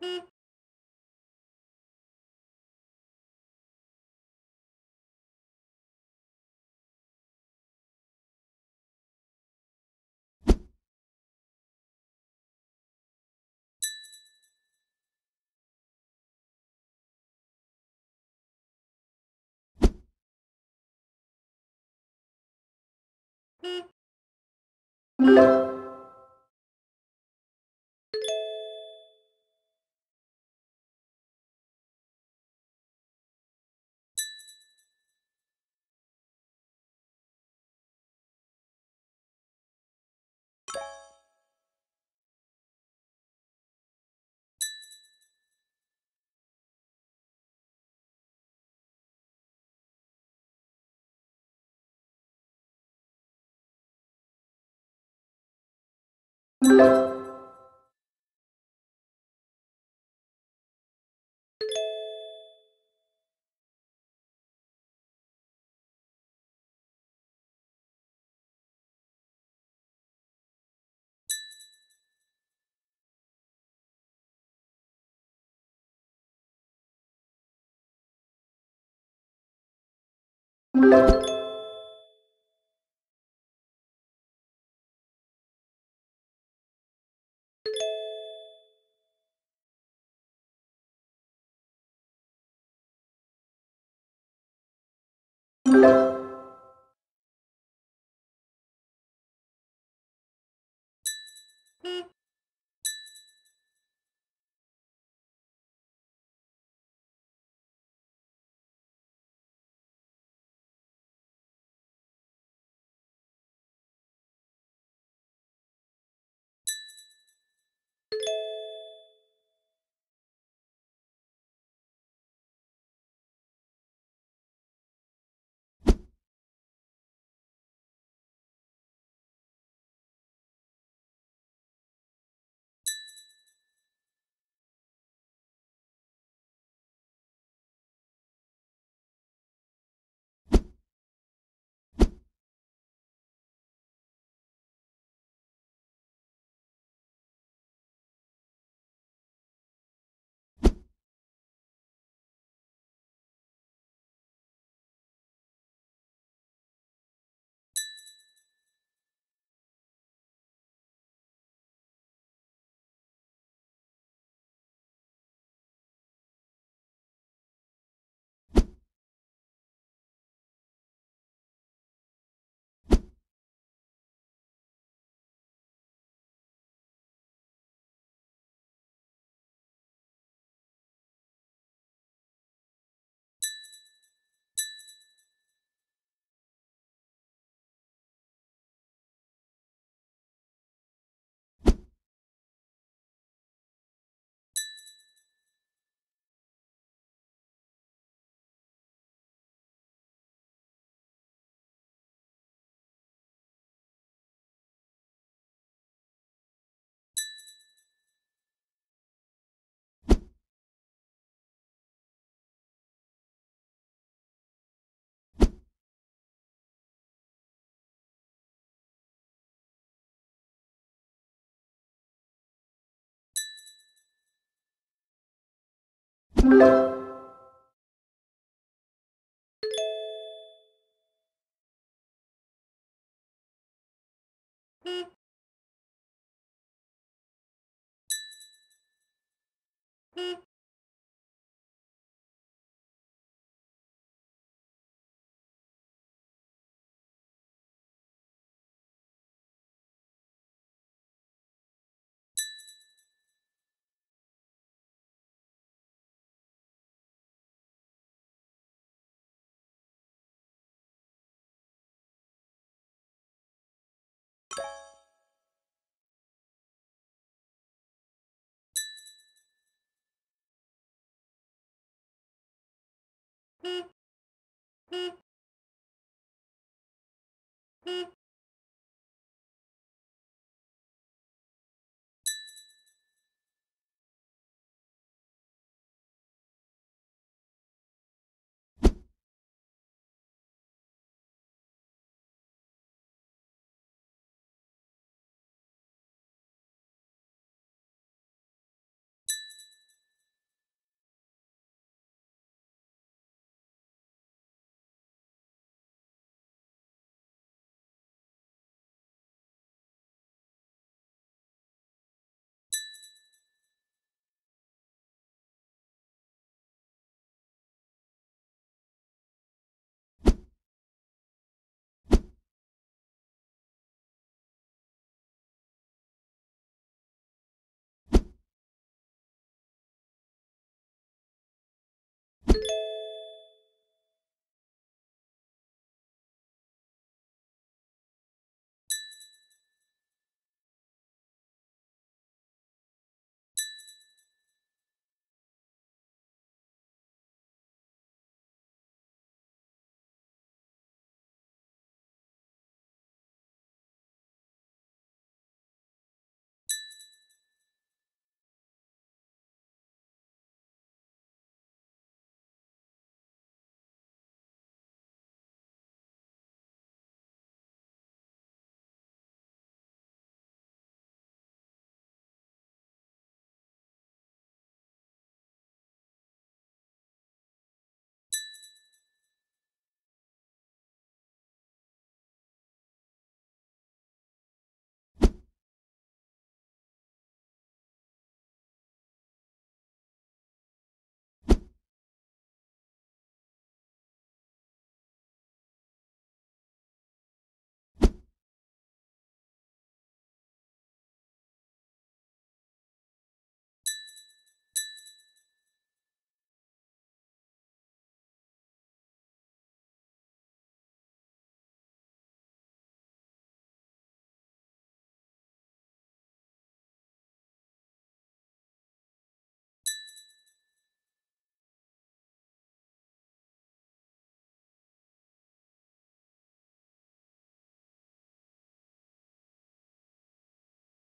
Beep. Música you you Mm-hmm. Beep. Beep.